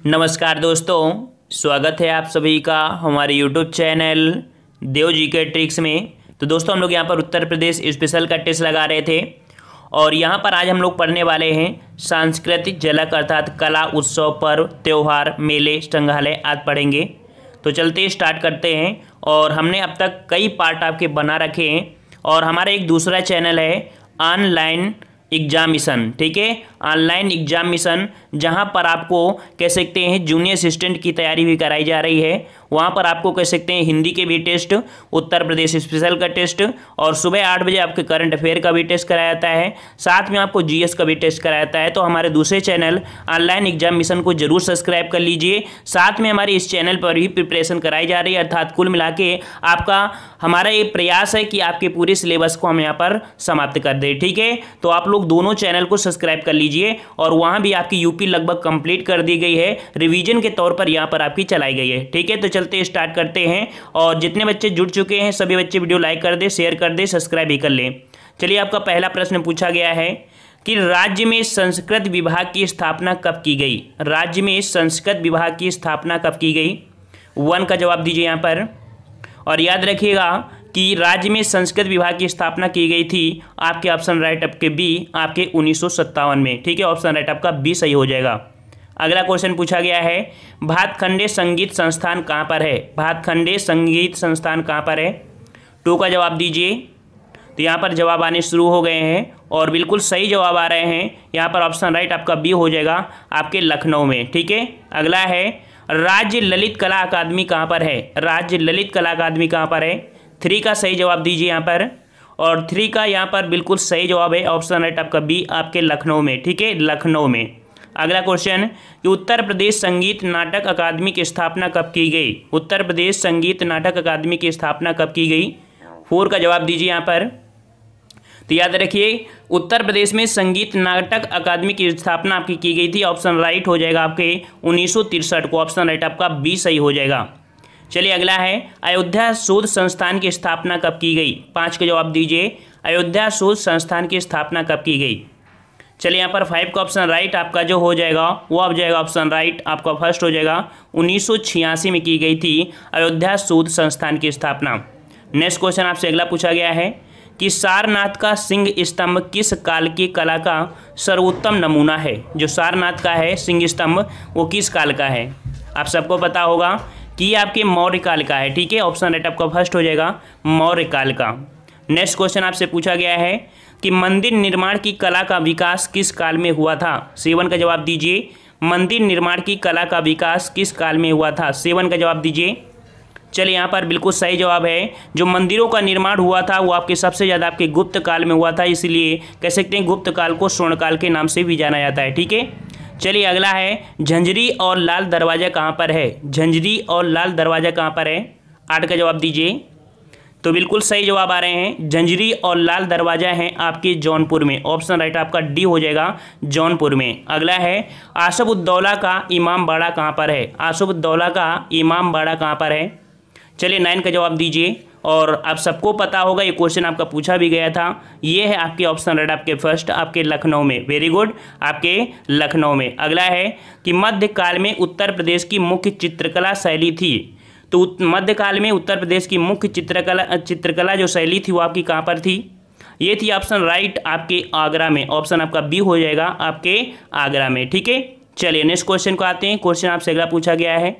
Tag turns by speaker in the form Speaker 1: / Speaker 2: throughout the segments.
Speaker 1: नमस्कार दोस्तों, स्वागत है आप सभी का हमारे यूट्यूब चैनल देव जी के ट्रिक्स में। तो दोस्तों, हम लोग यहाँ पर उत्तर प्रदेश स्पेशल का टेस्ट लगा रहे थे और यहाँ पर आज हम लोग पढ़ने वाले हैं सांस्कृतिक झलक अर्थात कला उत्सव पर्व, त्यौहार, मेले, संग्रहालय आदि पढ़ेंगे। तो चलते स्टार्ट करते हैं और हमने अब तक कई पार्ट आपके बना रखे हैं और हमारा एक दूसरा चैनल है ऑनलाइन एग्ज़ाम मिशन ठीक है? ऑनलाइन एग्जामिशन, जहाँ पर आपको कह सकते हैं जूनियर असिस्टेंट की तैयारी भी कराई जा रही है। वहाँ पर आपको कह सकते हैं हिंदी के भी टेस्ट, उत्तर प्रदेश स्पेशल का टेस्ट और सुबह आठ बजे आपके करंट अफेयर का भी टेस्ट कराया जाता है। साथ में आपको जीएस का भी टेस्ट कराया जाता है। तो हमारे दूसरे चैनल ऑनलाइन एग्ज़ाम मिशन को ज़रूर सब्सक्राइब कर लीजिए। साथ में हमारे इस चैनल पर भी प्रिपरेशन कराई जा रही है। अर्थात कुल मिला आपका हमारा ये प्रयास है कि आपके पूरे सिलेबस को हम यहाँ पर समाप्त कर दें। ठीक है? तो आप लोग दोनों चैनल को सब्सक्राइब कर लीजिए और वहाँ भी आपकी यूपी लगभग कंप्लीट कर दी गई है। रिवीजन के तौर पर यहाँ पर आपकी चलाई गई है। ठीक है? तो चलते स्टार्ट करते हैं। और जितने बच्चे जुड़ चुके हैं, सभी बच्चे वीडियो लाइक कर दे, शेयर कर दे, सब्सक्राइब भी कर लें। चलिए, आपका पहला प्रश्न पूछा गया है कि राज्य में संस्कृत विभाग की स्थापना कब की गई? राज्य में संस्कृत विभाग की स्थापना कब की गई? वन का जवाब दीजिए यहाँ पर। और याद रखिएगा कि राज्य में संस्कृत विभाग की स्थापना की गई थी आपके ऑप्शन राइट आपके बी, आपके उन्नीस में। ठीक है, ऑप्शन राइट आपका बी सही हो जाएगा। अगला क्वेश्चन पूछा गया है, भातखंडे संगीत संस्थान कहाँ पर है? भातखंडे संगीत संस्थान कहाँ पर है? टू का जवाब दीजिए। तो यहाँ पर जवाब आने शुरू हो गए हैं और बिल्कुल सही जवाब आ रहे हैं। यहाँ पर ऑप्शन राइट आपका बी हो जाएगा आपके लखनऊ में, ठीक है? अगला है, राज्य ललित कला अकादमी कहाँ पर है? राज्य ललित कला अकादमी कहाँ पर है? थ्री का सही जवाब दीजिए यहाँ पर। और थ्री का यहाँ पर बिल्कुल सही जवाब है ऑप्शन राइट आपका बी आपके लखनऊ में, ठीक है? लखनऊ में। अगला क्वेश्चन कि उत्तर प्रदेश संगीत नाटक अकादमी की स्थापना कब की गई? उत्तर प्रदेश संगीत नाटक अकादमी की स्थापना कब की गई? फोर का जवाब दीजिए यहाँ पर। तो याद रखिए, उत्तर प्रदेश में संगीत नाटक अकादमी की स्थापना आपकी की गई थी। ऑप्शन राइट हो जाएगा आपके उन्नीस को। ऑप्शन राइट आपका बी सही हो जाएगा। चलिए अगला है, अयोध्या शोध संस्थान की स्थापना कब की गई? पाँच का जवाब दीजिए। अयोध्या शोध संस्थान की स्थापना कब की गई? चलिए यहाँ पर फाइव का ऑप्शन राइट आपका जो हो जाएगा, वो आप जाएगा ऑप्शन राइट आपका फ़र्स्ट हो जाएगा। उन्नीस सौ छियासी में की गई थी अयोध्या शोध संस्थान की स्थापना। नेक्स्ट क्वेश्चन आपसे अगला पूछा गया है कि सारनाथ का सिंह स्तंभ किस काल की कला का सर्वोत्तम नमूना है? जो सारनाथ का है, सिंह स्तंभ, वो किस काल का है? आप सबको पता होगा कि आपके मौर्य काल का है, ठीक है? ऑप्शन राइट आपका फ़र्स्ट हो जाएगा मौर्य काल का। नेक्स्ट क्वेश्चन आपसे पूछा गया है कि मंदिर निर्माण की कला का विकास किस काल में हुआ था? सेवन का जवाब दीजिए। मंदिर निर्माण की कला का विकास किस काल में हुआ था? सेवन का जवाब दीजिए। चलिए, यहाँ पर बिल्कुल सही जवाब है। जो मंदिरों का निर्माण हुआ था, वो आपके सबसे ज़्यादा आपके गुप्त काल में हुआ था, इसलिए कह सकते हैं गुप्त काल को स्वर्ण काल के नाम से भी जाना जाता है, ठीक है? चलिए, अगला है, झंझरी और लाल दरवाज़ा कहाँ पर है? झंझरी और लाल दरवाज़ा कहाँ पर है? आठ का जवाब दीजिए। तो बिल्कुल सही जवाब आ रहे हैं। जंजरी और लाल दरवाज़ा है आपके जौनपुर में। ऑप्शन राइट आपका डी हो जाएगा जौनपुर में। अगला है आसफ उद्दौला का इमाम बाड़ा कहाँ पर है? आसफ उद्दौला का इमाम बाड़ा कहाँ पर है? चलिए नाइन का जवाब दीजिए। और आप सबको पता होगा, ये क्वेश्चन आपका पूछा भी गया था। ये है आपके ऑप्शन राइट आपके फ़र्स्ट आपके लखनऊ में। वेरी गुड आपके लखनऊ में। अगला है कि मध्यकाल में उत्तर प्रदेश की मुख्य चित्रकला शैली थी। तो मध्यकाल में उत्तर प्रदेश की मुख्य चित्रकला चित्रकला जो शैली थी वो आपकी कहाँ पर थी? ये थी ऑप्शन राइट आपके आगरा में। ऑप्शन आपका बी हो जाएगा आपके आगरा में, ठीक है? चलिए नेक्स्ट क्वेश्चन को आते हैं। क्वेश्चन आपसे अगला पूछा गया है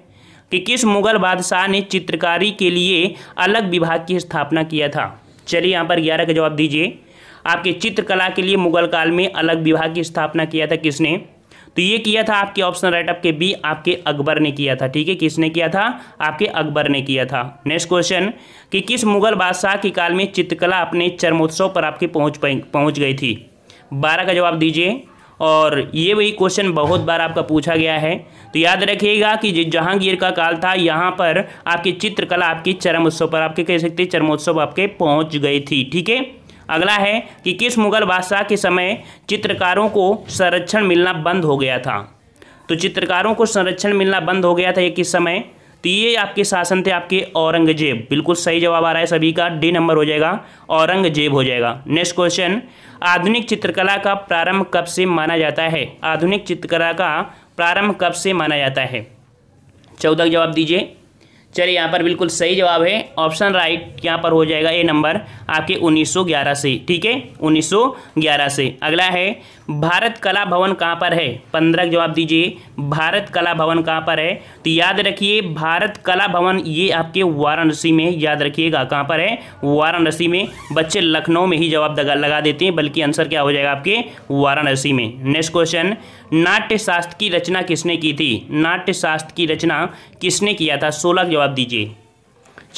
Speaker 1: कि किस मुगल बादशाह ने चित्रकारी के लिए अलग विभाग की स्थापना किया था? चलिए यहाँ पर ग्यारह का जवाब दीजिए। आपके चित्रकला के लिए मुगल काल में अलग विभाग की स्थापना किया था किसने? तो ये किया था आपके ऑप्शन राइट आपके बी आपके अकबर ने किया था, ठीक है? किसने किया था? आपके अकबर ने किया था। नेक्स्ट क्वेश्चन कि किस मुगल बादशाह के काल में चित्रकला अपने चरमोत्सव पर आपके पहुँच पहुँच गई थी? बारह का जवाब दीजिए। और ये वही क्वेश्चन बहुत बार आपका पूछा गया है। तो याद रखिएगा कि जहांगीर का काल था, यहाँ पर आपकी चित्रकला आपकी चरम उत्सव पर, आपके कह सकते चरमोत्सव आपके पहुँच गई थी, ठीक है? अगला है कि किस मुगल बादशाह के समय चित्रकारों को संरक्षण मिलना बंद हो गया था? तो चित्रकारों को संरक्षण मिलना बंद हो गया था ये किस समय? तो ये आपके शासन थे आपके औरंगज़ेब। बिल्कुल सही जवाब आ रहा है सभी का। डी नंबर हो जाएगा, औरंगज़ेब हो जाएगा। नेक्स्ट क्वेश्चन आधुनिक चित्रकला का प्रारंभ कब से माना जाता है? आधुनिक चित्रकला का प्रारंभ कब से माना जाता है? चौदह जवाब दीजिए। चलिए, यहाँ पर बिल्कुल सही जवाब है। ऑप्शन राइट यहाँ पर हो जाएगा ए नंबर आपके 1911 से ठीक है? 1911 से। अगला है भारत कला भवन कहाँ पर है? पंद्रह जवाब दीजिए। भारत कला भवन कहाँ पर है? तो याद रखिए, भारत कला भवन, ये आपके वाराणसी में, याद रखिएगा, कहाँ पर है? वाराणसी में। बच्चे लखनऊ में ही जवाब लगा देते हैं, बल्कि आंसर क्या हो जाएगा आपके? वाराणसी में। नेक्स्ट क्वेश्चन नाट्य शास्त्र की रचना किसने की थी? नाट्य शास्त्र की रचना किसने किया था? सोलह जवाब दीजिए।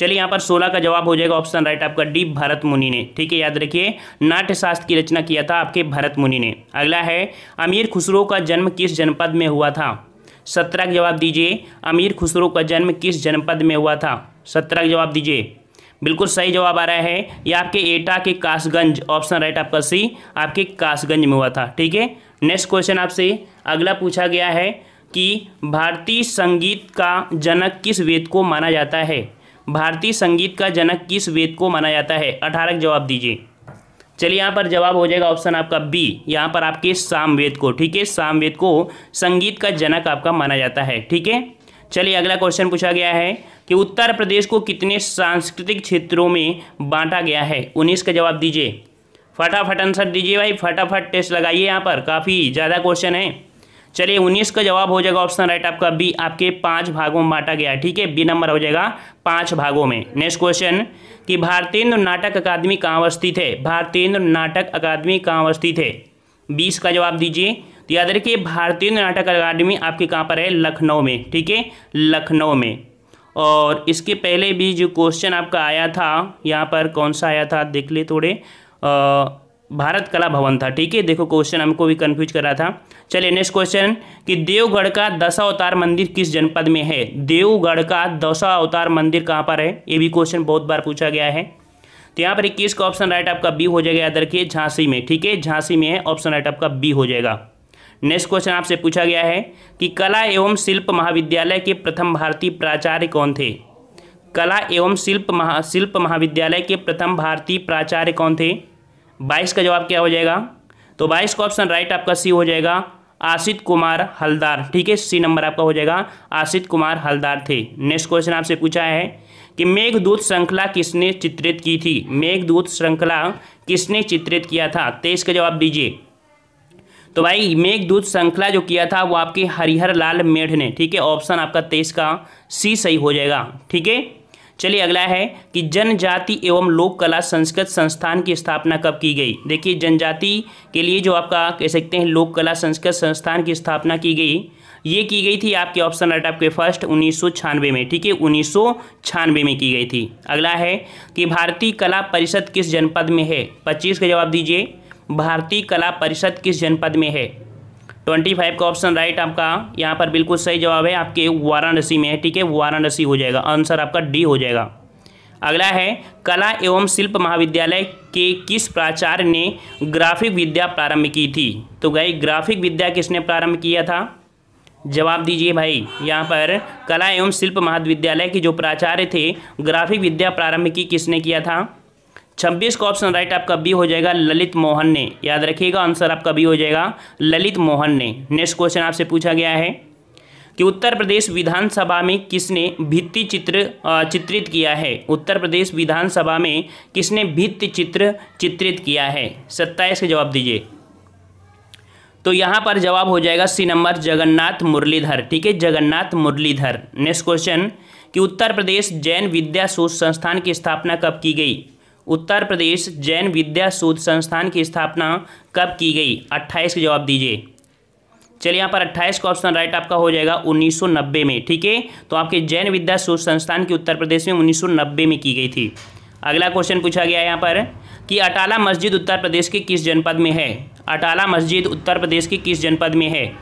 Speaker 1: चलिए यहाँ पर सोलह का जवाब हो जाएगा ऑप्शन राइट आपका डी भरत मुनि ने। ठीक है, याद रखिए, नाट्यशास्त्र की रचना किया था आपके भरत मुनि ने। अगला है, अमीर खुसरो का जन्म किस जनपद में हुआ था? सत्रह का जवाब दीजिए, अमीर खुसरो का जन्म किस जनपद में हुआ था? सत्रह का जवाब दीजिए। बिल्कुल सही जवाब आ रहा है, ये आपके एटा के कासगंज ऑप्शन राइट आपका सी आपके कासगंज में हुआ था। ठीक है नेक्स्ट क्वेश्चन आपसे, अगला पूछा गया है कि भारतीय संगीत का जनक किस वेद को माना जाता है? भारतीय संगीत का जनक किस वेद को माना जाता है? अठारह जवाब दीजिए। चलिए यहाँ पर जवाब हो जाएगा ऑप्शन आपका बी यहाँ पर आपके सामवेद को, ठीक है? सामवेद को संगीत का जनक आपका माना जाता है, ठीक है? चलिए अगला क्वेश्चन पूछा गया है कि उत्तर प्रदेश को कितने सांस्कृतिक क्षेत्रों में बांटा गया है? उन्नीस का जवाब दीजिए। फटाफट आंसर दीजिए भाई, फटाफट टेस्ट लगाइए यहाँ पर। काफ़ी ज़्यादा क्वेश्चन है। चलिए उन्नीस का जवाब हो जाएगा ऑप्शन राइट आपका बी आपके पाँच भागों में बांटा गया। ठीक है? बी नंबर हो जाएगा पाँच भागों में। नेक्स्ट क्वेश्चन कि भारतीय नाटक अकादमी कहाँ अवस्थित है? भारतीय नाटक अकादमी कहाँ अवस्थित है? बीस का जवाब दीजिए। तो याद रखिए भारतीय नाटक अकादमी आपके कहाँ पर है? लखनऊ में। ठीक है? लखनऊ में। और इसके पहले भी जो क्वेश्चन आपका आया था, यहाँ पर कौन सा आया था? देख ले थोड़े। भारत कला भवन था, ठीक है? देखो क्वेश्चन हमको भी कंफ्यूज कर रहा था। चलिए नेक्स्ट क्वेश्चन कि देवगढ़ का दशा अवतार मंदिर किस जनपद में है? देवगढ़ का दशा अवतार मंदिर कहाँ पर है? ये भी क्वेश्चन बहुत बार पूछा गया है। तो यहाँ पर इक्कीस का ऑप्शन राइट आपका बी हो जाएगा, याद रखिए, झांसी में, ठीक है? झांसी में है ऑप्शन राइट आपका बी हो जाएगा। नेक्स्ट क्वेश्चन आपसे पूछा गया है, कि कला एवं शिल्प महाविद्यालय के प्रथम भारतीय प्राचार्य कौन थे? कला एवं शिल्प महा, शिल्प महाविद्यालय के प्रथम भारतीय प्राचार्य कौन थे? बाईस का जवाब क्या हो जाएगा? तो बाईस का ऑप्शन राइट आपका सी हो जाएगा आशित कुमार हलदार। ठीक है सी नंबर आपका हो जाएगा आशित कुमार हलदार थे। नेक्स्ट क्वेश्चन आपसे पूछा है कि मेघदूत श्रृंखला किसने चित्रित की थी? मेघदूत श्रृंखला किसने चित्रित किया था? तेईस का जवाब दीजिए। तो भाई, मेघदूत श्रृंखला जो किया था वो आपके हरिहर लाल मेढ़ ने। ठीक है ऑप्शन आपका तेईस का सी सही हो जाएगा। ठीक है चलिए अगला है कि जनजाति एवं लोक कला संस्कृत संस्थान की स्थापना कब की गई? देखिए, जनजाति के लिए जो आपका कह सकते हैं लोक कला संस्कृत संस्थान की स्थापना की गई, ये की गई थी आपके ऑप्शन राइट आपके फ़र्स्ट उन्नीस सौ छानवे में, ठीक है? उन्नीस सौ छानवे में की गई थी। अगला है कि भारतीय कला परिषद किस जनपद में है? पच्चीस का जवाब दीजिए। भारतीय कला परिषद किस जनपद में है? ट्वेंटी फाइव का ऑप्शन, राइट आपका? यहाँ पर बिल्कुल सही जवाब है आपके वाराणसी में है ठीक है? वाराणसी हो जाएगा। आंसर आपका डी हो जाएगा। अगला है, कला एवं शिल्प महाविद्यालय के किस प्राचार्य ने ग्राफिक विद्या प्रारंभ की थी? तो गई ग्राफिक विद्या किसने प्रारंभ किया था? जवाब दीजिए भाई, यहाँ पर कला एवं शिल्प महाविद्यालय के जो प्राचार्य थे, ग्राफिक विद्या प्रारंभ की किसने किया था? छब्बीस का ऑप्शन राइट आपका बी हो जाएगा ललित मोहन ने। याद रखिएगा आंसर आपका बी हो जाएगा ललित मोहन ने। नेक्स्ट क्वेश्चन आपसे पूछा गया है कि उत्तर प्रदेश विधानसभा में किसने भित्ति चित्र चित्रित किया है? उत्तर प्रदेश विधानसभा में किसने भित्ति चित्र चित्रित किया है? सत्ताईस का जवाब दीजिए। तो यहाँ पर जवाब हो जाएगा सी नंबर जगन्नाथ मुरलीधर। ठीक है, जगन्नाथ मुरलीधर। नेक्स्ट क्वेश्चन कि उत्तर प्रदेश जैन विद्या शोध संस्थान की स्थापना कब की गई? उत्तर प्रदेश जैन विद्या शोध संस्थान की स्थापना कब की गई? अट्ठाईस का जवाब दीजिए। चलिए यहाँ पर अट्ठाईस का ऑप्शन राइट आपका हो जाएगा 1990 में, ठीक है? तो आपके जैन विद्या शोध संस्थान की उत्तर प्रदेश में 1990 में की गई थी। अगला क्वेश्चन पूछा गया यहाँ पर कि अटाला मस्जिद उत्तर प्रदेश के किस जनपद में है? अटाला मस्जिद उत्तर प्रदेश के किस जनपद में है?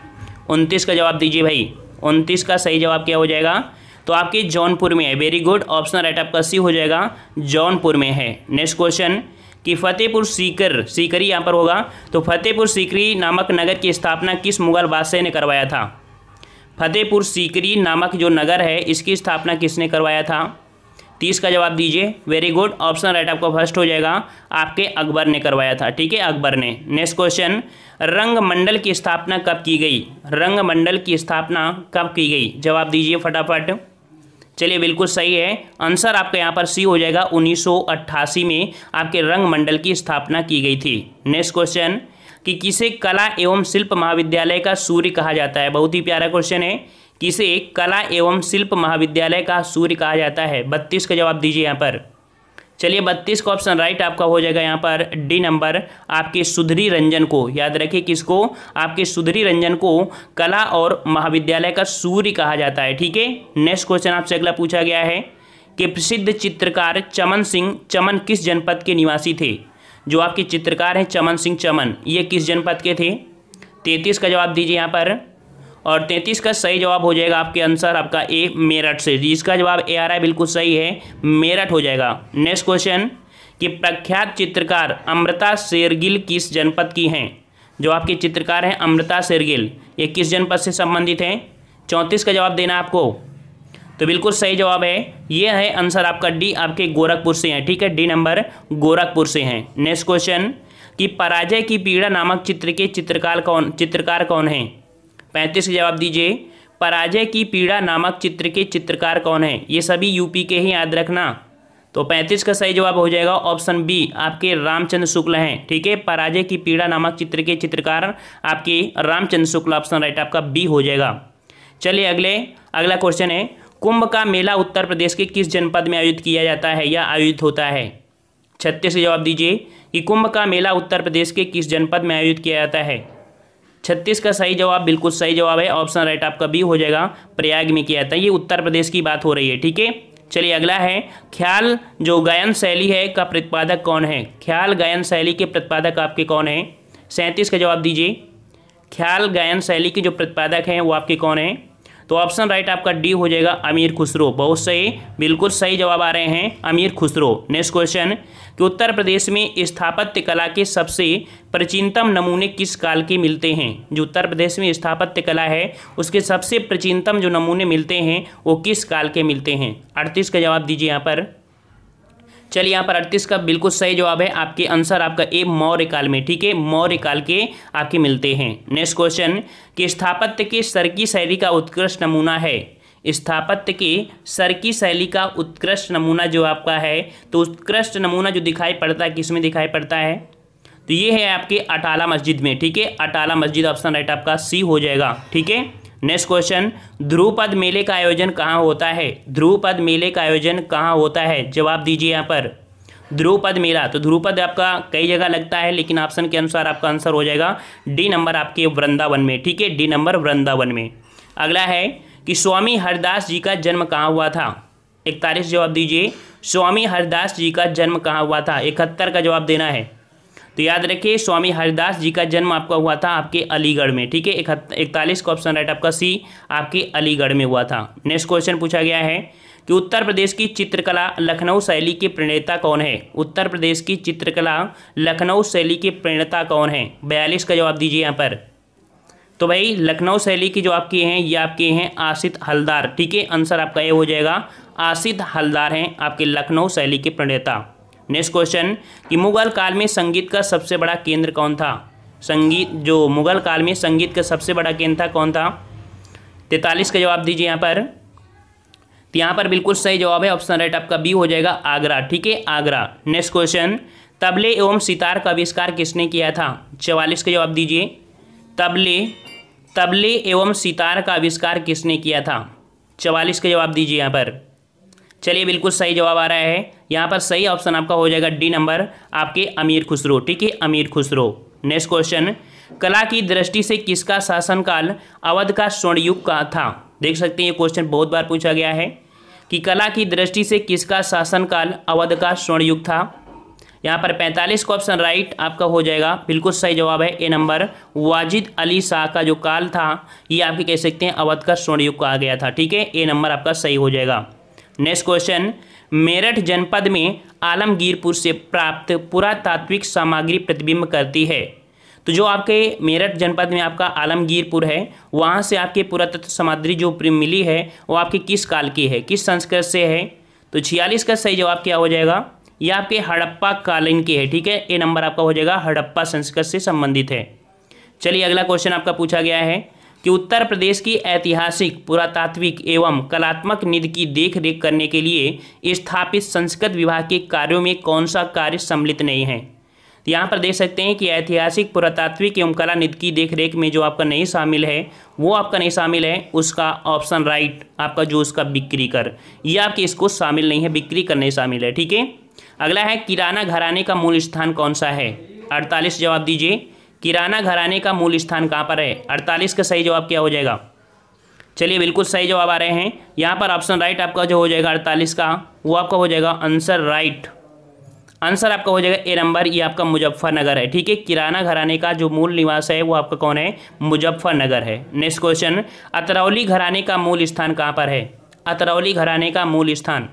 Speaker 1: उनतीस का जवाब दीजिए भाई। उनतीस का सही जवाब क्या हो जाएगा? तो आपके जौनपुर में है। वेरी गुड ऑप्शन राइट आपका सी हो जाएगा। जौनपुर में है। नेक्स्ट क्वेश्चन कि फतेहपुर सीकर, सीकरी यहाँ पर होगा। तो फतेहपुर सीकरी नामक नगर की स्थापना किस मुगल बादशाह ने करवाया था? फतेहपुर सीकरी नामक जो नगर है, इसकी स्थापना किसने करवाया था? तीस का जवाब दीजिए। वेरी गुड ऑप्शन राइट आपका फ़र्स्ट हो जाएगा। आपके अकबर ने करवाया था। ठीक है, अकबर ने। नेक्स्ट क्वेश्चन रंग मंडल की स्थापना कब की गई? रंगमंडल की स्थापना कब की गई? जवाब दीजिए फटाफट। चलिए बिल्कुल सही है। आंसर आपका यहाँ पर सी हो जाएगा 1988 में आपके रंग मंडल की स्थापना की गई थी। नेक्स्ट क्वेश्चन कि किसे कला एवं शिल्प महाविद्यालय का सूर्य कहा जाता है? बहुत ही प्यारा क्वेश्चन है। किसे कला एवं शिल्प महाविद्यालय का सूर्य कहा जाता है? बत्तीस का जवाब दीजिए यहाँ पर। चलिए बत्तीस का ऑप्शन राइट आपका हो जाएगा यहाँ पर डी नंबर आपके सुधरी रंजन को। याद रखिए किसको? आपके सुधरी रंजन को कला और महाविद्यालय का सूर्य कहा जाता है, ठीक है? नेक्स्ट क्वेश्चन आपसे अगला पूछा गया है कि प्रसिद्ध चित्रकार चमन सिंह, चमन किस जनपद के निवासी थे? जो आपके चित्रकार हैं चमन सिंह चमन, ये किस जनपद के थे? तैतीस का जवाब दीजिए यहाँ पर। और तैंतीस का सही जवाब हो जाएगा आपके आंसर आपका ए मेरठ से। जिसका जवाब ए आ रहा है, बिल्कुल सही है। मेरठ हो जाएगा। नेक्स्ट क्वेश्चन, कि प्रख्यात चित्रकार अमृता शेरगिल किस जनपद की हैं? जो आपके चित्रकार हैं अमृता शेरगिल, ये किस जनपद से संबंधित हैं? चौंतीस का जवाब देना आपको। तो बिल्कुल सही जवाब है। ये है आंसर आपका डी, आपके गोरखपुर से हैं। ठीक है, डी नंबर गोरखपुर से हैं। नेक्स्ट क्वेश्चन, कि पराजय की पीड़ा नामक चित्र के चित्रकार कौन चित्रकार कौन है? पैंतीस का जवाब दीजिए। पराजय की पीड़ा नामक चित्र के चित्रकार कौन है? ये सभी यूपी के ही याद रखना। तो पैंतीस का सही जवाब हो जाएगा ऑप्शन बी आपके रामचंद्र शुक्ल हैं। ठीक है, पराजय की पीड़ा नामक चित्र के चित्रकार आपके रामचंद्र शुक्ल ऑप्शन राइट आपका बी हो जाएगा। चलिए अगले, अगला क्वेश्चन है, कुंभ का मेला उत्तर प्रदेश के किस जनपद में आयोजित किया जाता है या आयोजित होता है? छत्तीस जवाब दीजिए कि कुंभ का मेला उत्तर प्रदेश के किस जनपद में आयोजित किया जाता है? छत्तीस का सही जवाब, बिल्कुल सही जवाब है। ऑप्शन राइट आपका बी हो जाएगा, प्रयाग में किया जाता है ये उत्तर प्रदेश की बात हो रही है, ठीक है? चलिए अगला है, ख्याल जो गायन शैली है का प्रतिपादक कौन है? ख्याल गायन शैली के प्रतिपादक आपके कौन है? सैंतीस का जवाब दीजिए। ख्याल गायन शैली के जो प्रतिपादक हैं, वो आपके कौन हैं? तो ऑप्शन राइट आपका डी हो जाएगा अमीर खुसरो। बहुत सही, बिल्कुल सही जवाब आ रहे हैं अमीर खुसरो। नेक्स्ट क्वेश्चन कि उत्तर प्रदेश में स्थापत्य कला के सबसे प्राचीनतम नमूने किस काल के मिलते हैं? जो उत्तर प्रदेश में स्थापत्य कला है, उसके सबसे प्राचीनतम जो नमूने मिलते हैं, वो किस काल के मिलते हैं? अड़तीस का जवाब दीजिए यहाँ पर। चलिए यहाँ पर अड़तीस का बिल्कुल सही जवाब है आपके आंसर आपका ए मौर्य काल में, ठीक है? मौर्य काल के आपके मिलते हैं। नेक्स्ट क्वेश्चन कि स्थापत्य के सरकी शैली का उत्कृष्ट नमूना है। स्थापत्य के सरकी शैली का उत्कृष्ट नमूना जो आपका है तो उत्कृष्ट नमूना जो दिखाई पड़ता है किसमें दिखाई पड़ता है? तो ये है आपके अटाला मस्जिद में, ठीक है? अटाला मस्जिद ऑप्शन राइट आपका सी हो जाएगा, ठीक है? नेक्स्ट क्वेश्चन ध्रुवपद मेले का आयोजन कहाँ होता है? ध्रुवपद मेले का आयोजन कहाँ होता है? जवाब दीजिए यहाँ पर। ध्रुवपद मेला तो ध्रुवपद आपका कई जगह लगता है, लेकिन ऑप्शन के अनुसार आपका आंसर हो जाएगा डी नंबर आपके वृंदावन में, ठीक है? डी नंबर वृंदावन में। अगला है कि स्वामी हरदास जी का जन्म कहाँ हुआ था? इकतालीस जवाब दीजिए। स्वामी हरदास जी का जन्म कहाँ हुआ था? इकहत्तर का जवाब देना है। तो याद रखिए, स्वामी हरिदास जी का जन्म आपका हुआ था आपके अलीगढ़ में, ठीक है? इकतालीस का ऑप्शन राइट आपका सी आपके अलीगढ़ में हुआ था। नेक्स्ट क्वेश्चन पूछा गया है कि उत्तर प्रदेश की चित्रकला लखनऊ शैली के प्रणेता कौन है? उत्तर प्रदेश की चित्रकला लखनऊ शैली के प्रणेता कौन है? बयालीस का जवाब दीजिए यहाँ पर। तो भाई, लखनऊ शैली की जो आपके हैं, ये आपके हैं आसित हलदार, ठीक है? आंसर आपका ये हो जाएगा, आसित हलदार हैं आपके लखनऊ शैली के प्रणेता। नेक्स्ट क्वेश्चन, कि मुगल काल में संगीत का सबसे बड़ा केंद्र कौन था? संगीत, जो मुगल काल में संगीत का सबसे बड़ा केंद्र था, कौन था? तैतालीस का जवाब दीजिए यहाँ पर। तो यहाँ पर बिल्कुल सही जवाब है, ऑप्शन राइट आपका बी हो जाएगा, आगरा। ठीक है, आगरा। नेक्स्ट क्वेश्चन, तबले एवं सितार का आविष्कार किसने किया था? चवालीस का जवाब दीजिए। तबले तबले एवं सितार का आविष्कार किसने किया था? चवालीस का जवाब दीजिए यहाँ पर। चलिए बिल्कुल सही जवाब आ रहा है। यहाँ पर सही ऑप्शन आपका हो जाएगा डी नंबर, आपके अमीर खुसरो, ठीक है? अमीर खुसरो। नेक्स्ट क्वेश्चन कला की दृष्टि से किसका शासनकाल अवध का स्वर्णयुग का था? देख सकते हैं, ये क्वेश्चन बहुत बार पूछा गया है कि कला की दृष्टि से किसका शासनकाल अवध का स्वर्णयुग था? यहाँ पर 45 का ऑप्शन राइट आपका हो जाएगा। बिल्कुल सही जवाब है ए नंबर वाजिद अली शाह का जो काल था, ये आपके कह सकते हैं अवध का स्वर्णयुग का आ गया था, ठीक है? ए नंबर आपका सही हो जाएगा। नेक्स्ट क्वेश्चन मेरठ जनपद में आलमगीरपुर से प्राप्त पुरातात्विक सामग्री प्रतिबिंब करती है। तो जो आपके मेरठ जनपद में आपका आलमगीरपुर है, वहाँ से आपके पुरातत्व सामग्री जो मिली है, वो आपके किस काल की है? किस संस्कृत से है? तो छियालीस का सही जवाब क्या हो जाएगा? ये आपके हड़प्पा कालीन की है, ठीक है? ये नंबर आपका हो जाएगा हड़प्पा संस्कृत से संबंधित है। चलिए अगला क्वेश्चन आपका पूछा गया है। कि उत्तर प्रदेश की ऐतिहासिक, पुरातात्विक एवं कलात्मक निधि की देख रेख करने के लिए स्थापित संस्कृत विभाग के कार्यों में कौन सा कार्य सम्मिलित नहीं है? तो यहाँ पर देख सकते हैं कि ऐतिहासिक, पुरातात्विक एवं कला निधि की देख रेख में जो आपका नहीं शामिल है, वो आपका नहीं शामिल है, उसका ऑप्शन राइट आपका जो उसका बिक्री कर। ये आपके इसको शामिल नहीं है, बिक्री कर नहीं शामिल है, ठीक है? अगला है, किराना घराने का मूल स्थान कौन सा है? अड़तालीस जवाब दीजिए। किराना घराने का मूल स्थान कहाँ पर है? अड़तालीस का सही जवाब क्या हो जाएगा? चलिए, बिल्कुल सही जवाब आ रहे हैं। यहाँ पर ऑप्शन राइट आपका जो हो जाएगा अड़तालीस का, वो आपका हो जाएगा आंसर राइट आंसर आपका हो जाएगा ए नंबर, ये आपका मुजफ्फरनगर है, ठीक है? किराना घराने का जो मूल निवास है, वो आपका कौन है? मुजफ्फरनगर है। नेक्स्ट क्वेश्चन अतरौली घराने का मूल स्थान कहाँ पर है? अतरौली घराने का मूल स्थान।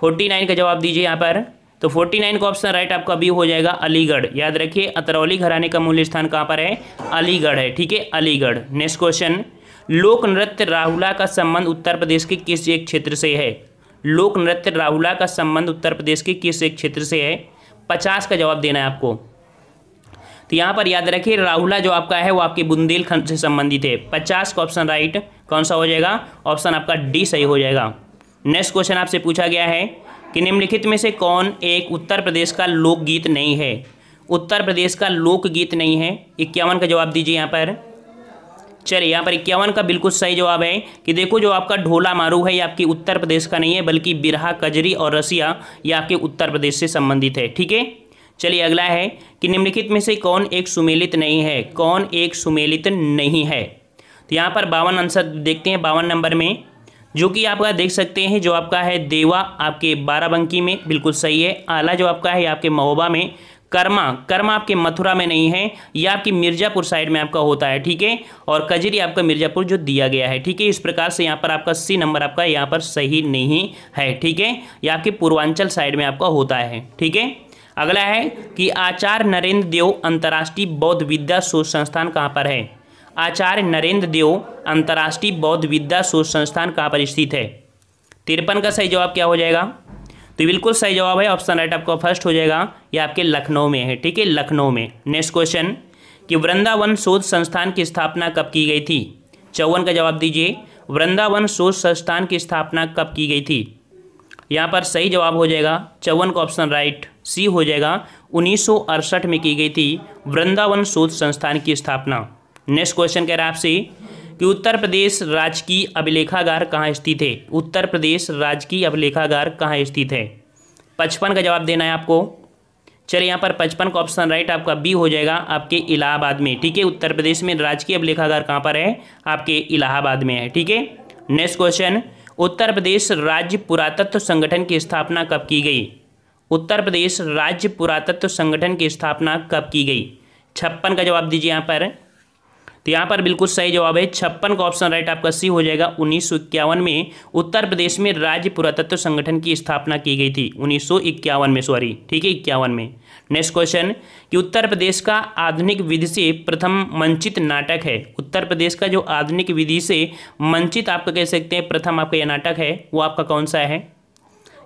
Speaker 1: फोर्टी नाइन का जवाब दीजिए यहाँ पर। तो फोर्टी नाइन का ऑप्शन राइट आपका बी हो जाएगा अलीगढ़। याद रखिए, अतरौली घराने का मूल स्थान कहाँ पर है? अलीगढ़ है, ठीक है? अलीगढ़। नेक्स्ट क्वेश्चन लोक नृत्य राहुला का संबंध उत्तर प्रदेश के किस एक क्षेत्र से है? लोक नृत्य राहुला का संबंध उत्तर प्रदेश के किस एक क्षेत्र से है? पचास का जवाब देना है आपको। तो यहाँ पर याद रखिए, राहुला जो आपका है, वो आपके बुंदेलखंड से संबंधित है। पचास का ऑप्शन राइट, कौन सा हो जाएगा? ऑप्शन आपका डी सही हो जाएगा। नेक्स्ट क्वेश्चन आपसे पूछा गया है कि निम्नलिखित में से कौन एक उत्तर प्रदेश का लोकगीत नहीं है? उत्तर प्रदेश का लोकगीत नहीं है। इक्यावन का जवाब दीजिए यहाँ पर। चलिए, यहाँ पर इक्यावन का बिल्कुल सही जवाब है कि देखो, जो आपका ढोला मारू है, ये आपकी उत्तर प्रदेश का नहीं है, बल्कि बिरहा, कजरी और रसिया ये आपके उत्तर प्रदेश से संबंधित है। ठीक है? चलिए, अगला है कि निम्नलिखित में से कौन एक सुमेलित नहीं है? कौन एक सुमेलित नहीं है? तो यहाँ पर बावन आंसर देखते हैं, बावन नंबर में। जो कि आपका देख सकते हैं, जो आपका है देवा आपके बाराबंकी में, बिल्कुल सही है। आला जो आपका है आपके महोबा में। कर्मा कर्मा आपके मथुरा में नहीं है यह आपकी मिर्जापुर साइड में आपका होता है, ठीक है? और कजरी आपका मिर्जापुर जो दिया गया है, ठीक है? इस प्रकार से यहाँ पर आपका सी नंबर आपका यहाँ पर सही नहीं है, ठीक है? यह आपके पूर्वांचल साइड में आपका होता है, ठीक है? अगला है कि आचार्य नरेंद्र देव अंतर्राष्ट्रीय बौद्ध विद्या शोध संस्थान कहाँ पर है? आचार्य नरेंद्र देव अंतर्राष्ट्रीय बौद्ध विद्या शोध संस्थान कहाँ पर स्थित है। तिरपन का सही जवाब क्या हो जाएगा? तो बिल्कुल सही जवाब है ऑप्शन राइट आपका फ़र्स्ट हो जाएगा। ये आपके लखनऊ में है, ठीक है? लखनऊ में। नेक्स्ट क्वेश्चन कि वृंदावन शोध संस्थान की स्थापना कब की गई थी? चौवन का जवाब दीजिए। वृंदावन शोध संस्थान की स्थापना कब की गई थी? यहाँ पर सही जवाब हो जाएगा। चौवन का ऑप्शन राइट सी हो जाएगा। उन्नीस सौ अड़सठ में की गई थी वृंदावन शोध संस्थान की स्थापना। नेक्स्ट क्वेश्चन कह रहा है आपसे, कि उत्तर प्रदेश राज्य की अभिलेखागार कहाँ स्थित है? उत्तर प्रदेश राज्य की अभिलेखागार कहाँ स्थित है? पचपन का जवाब देना है आपको। चलिए, यहाँ पर पचपन का ऑप्शन राइट आपका बी हो जाएगा आपके इलाहाबाद में। ठीक है, उत्तर प्रदेश में राजकीय अभिलेखागार कहाँ पर है? आपके इलाहाबाद में है। ठीक है नेक्स्ट क्वेश्चन उत्तर प्रदेश राज्य पुरातत्व संगठन की स्थापना कब की गई? उत्तर प्रदेश राज्य पुरातत्व संगठन की स्थापना कब की गई? छप्पन का जवाब दीजिए यहाँ पर। तो यहाँ पर बिल्कुल सही जवाब है। छप्पन का ऑप्शन राइट आपका सी हो जाएगा। उन्नीस सौ इक्यावन में उत्तर प्रदेश में राज्य पुरातत्व संगठन की स्थापना की गई थी। उन्नीस सौ इक्यावन में सॉरी ठीक है, इक्यावन में। नेक्स्ट क्वेश्चन कि उत्तर प्रदेश का आधुनिक विधि से प्रथम मंचित नाटक है। उत्तर प्रदेश का जो आधुनिक विधि से मंचित आपका कह सकते हैं, प्रथम आपका यह नाटक है, वो आपका कौन सा है?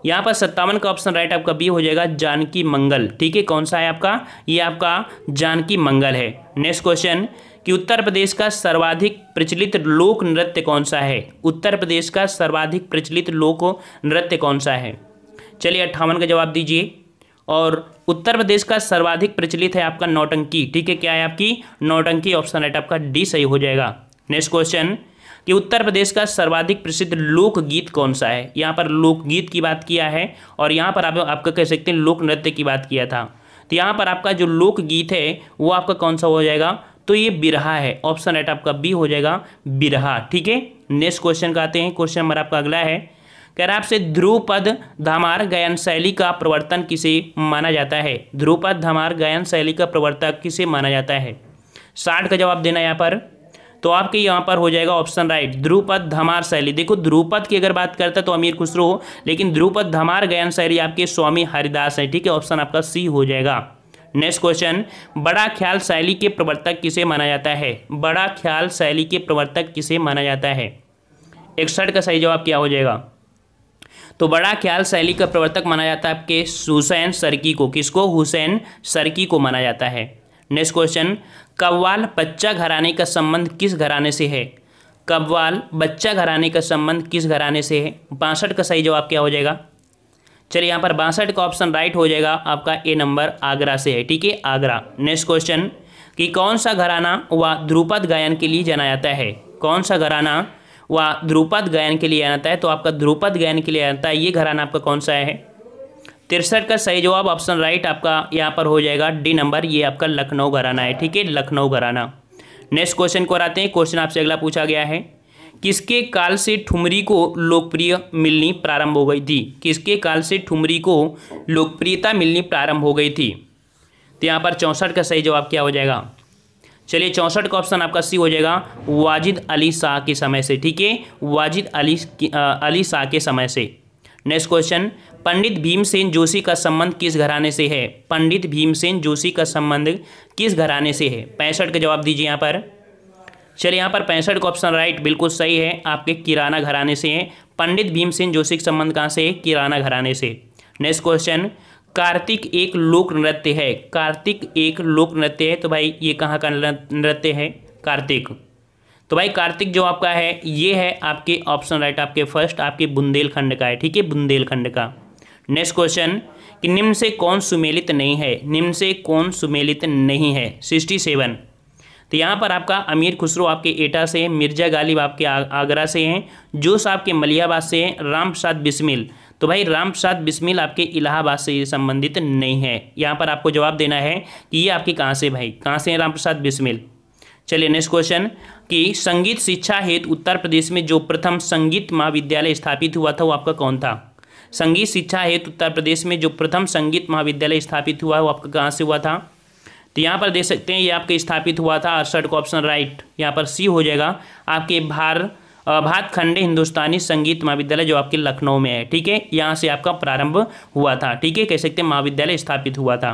Speaker 1: यहाँ पर सत्तावन का ऑप्शन राइट आपका बी हो जाएगा, जानकी मंगल। ठीक है, कौन सा है आपका? ये आपका जानकी मंगल है। नेक्स्ट क्वेश्चन कि उत्तर प्रदेश का सर्वाधिक प्रचलित लोक नृत्य कौन सा है? उत्तर प्रदेश का सर्वाधिक प्रचलित लोक नृत्य कौन सा है? चलिए अट्ठावन का जवाब दीजिए। और उत्तर प्रदेश का सर्वाधिक प्रचलित है आपका नौटंकी। ठीक है, क्या है आपकी? नौटंकी, ऑप्शन राइट आपका डी सही हो जाएगा। नेक्स्ट क्वेश्चन, कि उत्तर प्रदेश का सर्वाधिक प्रसिद्ध लोकगीत कौन सा है? यहाँ पर लोकगीत की बात किया है और यहाँ पर आप, आपका कह सकते हैं लोक नृत्य की बात किया था। तो यहाँ पर आपका जो लोकगीत है, वो आपका कौन सा हो जाएगा? तो ये बिरहा है। ऑप्शन राइट आपका बी हो जाएगा बिरहा, ठीक है? नेक्स्ट क्वेश्चन का आते हैं। क्वेश्चन नंबर आपका अगला है। कह रहा आपसे ध्रुवपद धमार गायन शैली का प्रवर्तन किसे माना जाता है? ध्रुवपद धमार गायन शैली का प्रवर्तक किसे माना जाता है? साठ का जवाब देना यहाँ पर। तो आपके यहाँ पर हो जाएगा ऑप्शन राइट ध्रुपद धमार शैली। देखो, ध्रुपद की अगर बात करते तो अमीर खुसरो, लेकिन ध्रुपद धमार गायन शैली आपके स्वामी हरिदास है, ठीक है? ऑप्शन आपका सी हो जाएगा। नेक्स्ट क्वेश्चन बड़ा ख्याल शैली के प्रवर्तक किसे माना जाता है? बड़ा ख्याल शैली के प्रवर्तक किसे माना जाता है? इकसठ का सही जवाब क्या हो जाएगा? तो बड़ा ख्याल शैली का प्रवर्तक माना जाता है आपके हुसैन सरकी को। किसको? हुसैन सरकी को माना जाता है। नेक्स्ट क्वेश्चन कव्वाल बच्चा घराने का संबंध किस घराने से है? कव्वाल बच्चा घराने का संबंध किस घराने से है? बासठ का सही जवाब क्या हो जाएगा? चलिए यहाँ पर बासठ का ऑप्शन राइट हो जाएगा आपका ए नंबर आगरा से है, ठीक है? आगरा। नेक्स्ट क्वेश्चन कि कौन सा घराना व ध्रुपद गायन के लिए जाना जाता है? कौन सा घराना व ध्रुपद गायन के लिए जाना जाता है? तो आपका ध्रुपद गायन के लिए जाता है। ये घराना आपका कौन सा है? तिरसठ का सही जवाब ऑप्शन राइट आपका यहाँ पर हो जाएगा डी नंबर ये आपका लखनऊ घराना है, ठीक है? लखनऊ घराना। नेक्स्ट क्वेश्चन को आते हैं। क्वेश्चन आपसे अगला पूछा गया है। किसके काल से ठुमरी को लोकप्रिय मिलनी प्रारंभ हो गई थी? किसके काल से ठुमरी को लोकप्रियता मिलनी प्रारंभ हो गई थी? तो यहाँ पर चौंसठ का सही जवाब क्या हो जाएगा? चलिए चौंसठ का ऑप्शन आपका सी हो जाएगा, वाजिद अली शाह के समय से, ठीक है? वाजिद अली अली शाह के समय से। नेक्स्ट क्वेश्चन, पंडित भीमसेन जोशी का संबंध किस घराने से है? पंडित भीमसेन जोशी का संबंध किस घराने से है? पैंसठ का जवाब दीजिए यहाँ पर। चलिए यहाँ पर पैंसठ का ऑप्शन राइट बिल्कुल सही है, आपके किराना घराने से है। पंडित भीमसेन जोशी का संबंध कहाँ से किराना घराने से। नेक्स्ट क्वेश्चन कार्तिक एक लोक नृत्य है। कार्तिक एक लोक नृत्य है तो भाई ये कहाँ का नृत्य है? कार्तिक। तो भाई कार्तिक जो आपका है, ये है आपके ऑप्शन राइट आपके फ़र्स्ट आपके बुंदेलखंड का है, ठीक है? बुंदेलखंड का। नेक्स्ट क्वेश्चन कि निम्न से कौन सुमेलित नहीं है? निम्न से कौन सुमेलित नहीं है? Sixty seven. तो यहाँ पर आपका अमीर खुसरो आपके एटा से हैं, मिर्ज़ा गालिब आपके आगरा से हैं जोश आपके मलियाबाद से हैं राम प्रसाद बिस्मिल। तो भाई राम प्रसाद बिस्मिल आपके इलाहाबाद से ये संबंधित नहीं है। यहाँ पर आपको जवाब देना है कि ये आपके कहाँ से भाई? कहाँ से हैं राम प्रसाद बिस्मिल? चलिए नेक्स्ट क्वेश्चन कि संगीत शिक्षा हेतु उत्तर प्रदेश में जो प्रथम संगीत महाविद्यालय स्थापित हुआ था वो आपका कौन था? संगीत शिक्षा हेतु उत्तर प्रदेश में जो प्रथम संगीत महाविद्यालय स्थापित हुआ वो आपका कहाँ से हुआ था? तो यहाँ पर देख सकते हैं ये आपके स्थापित हुआ था अड़सठ को ऑप्शन राइट यहाँ पर सी हो जाएगा आपके भार भात खंडे हिंदुस्तानी संगीत महाविद्यालय जो आपके लखनऊ में है, ठीक है? यहाँ से आपका प्रारंभ हुआ था, ठीक है? कह सकते हैं महाविद्यालय स्थापित हुआ था।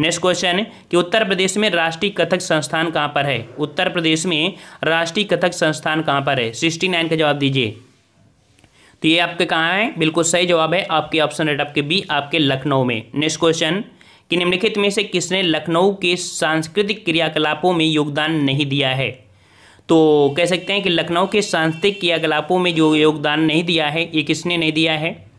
Speaker 1: नेक्स्ट क्वेश्चन कि उत्तर प्रदेश में राष्ट्रीय कथक संस्थान कहाँ पर है? उत्तर प्रदेश में राष्ट्रीय कथक संस्थान कहाँ पर है? सिक्सटी नाइन का जवाब दीजिए। तो ये आपके कहाँ है? बिल्कुल सही जवाब है आपके ऑप्शन रेट आपके बी आपके लखनऊ में। नेक्स्ट क्वेश्चन कि निम्नलिखित में से किसने लखनऊ के सांस्कृतिक क्रियाकलापों में योगदान नहीं दिया है? तो कह सकते हैं कि लखनऊ के सांस्कृतिक क्रियाकलापों में जो योगदान नहीं दिया है, ये किसने नहीं दिया है?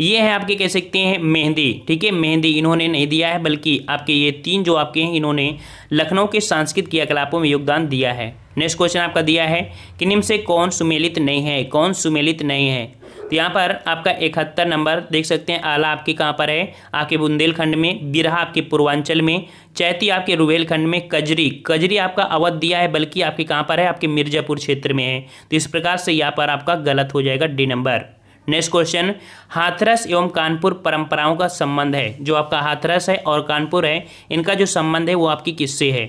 Speaker 1: ये है आपके, कह सकते हैं, मेहंदी। ठीक है, मेहंदी इन्होंने नहीं दिया है, बल्कि आपके ये तीन जो आपके हैं, इन्होंने लखनऊ के सांस्कृतिक क्रियाकलापों में योगदान दिया है। नेक्स्ट क्वेश्चन आपका दिया है कि निम्न से कौन सुमेलित नहीं है, कौन सुमेलित नहीं है? तो यहाँ पर आपका इकहत्तर नंबर देख सकते हैं, आला आपके कहाँ पर है? आपके बुंदेलखंड में, बिरहा आपके पूर्वांचल में, चैती आपके रुवेलखंड में, कजरी। कजरी आपका अवध दिया है, बल्कि आपके कहाँ पर है? आपके मिर्जापुर क्षेत्र में है। तो इस प्रकार से यहाँ पर आपका गलत हो जाएगा D number. Next question Hathras एवं कानपुर परंपराओं का संबंध है, जो आपका हाथरस है और कानपुर है, इनका जो संबंध है वो आपकी किससे है।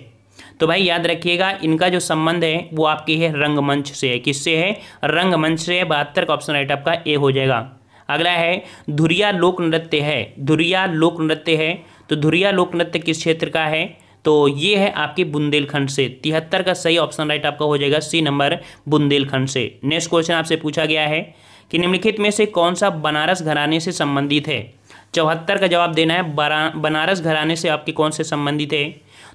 Speaker 1: तो भाई याद रखिएगा, इनका जो संबंध है वो आपकी है रंगमंच से है। किससे है? रंगमंच से है, बहत्तर का ऑप्शन राइट आपका ए हो जाएगा। अगला है, धुरिया लोक नृत्य है। धुरिया लोक नृत्य है। तो धुरिया लोक नृत्य किस क्षेत्र का है? तो ये है आपके बुंदेलखंड से। तिहत्तर का सही ऑप्शन राइट आपका हो जाएगा सी नंबर बुंदेलखंड से। नेक्स्ट क्वेश्चन आपसे पूछा गया है कि निम्नलिखित में से कौन सा बनारस घराने से संबंधित है? चौहत्तर का जवाब देना है बनारस घराने से आपके कौन से संबंधित है?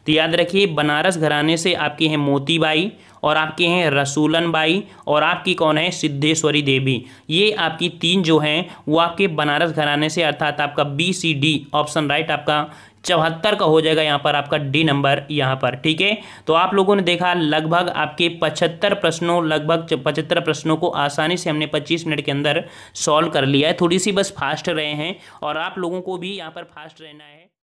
Speaker 1: तो याद रखिए, बनारस घराने से आपके हैं मोतीबाई और आपके हैं रसूलन बाई और आपकी कौन है? सिद्धेश्वरी देवी। ये आपकी तीन जो हैं, वो आपके बनारस घराने से, अर्थात आपका B C D option right आपका चौहत्तर का हो जाएगा यहाँ पर आपका डी नंबर यहाँ पर ठीक है? तो आप लोगों ने देखा लगभग आपके पचहत्तर प्रश्नों लगभग पचहत्तर प्रश्नों को आसानी से हमने पच्चीस मिनट के अंदर सॉल्व कर लिया है। थोड़ी सी बस फास्ट रहे हैं और आप लोगों को भी यहाँ पर फास्ट रहना है।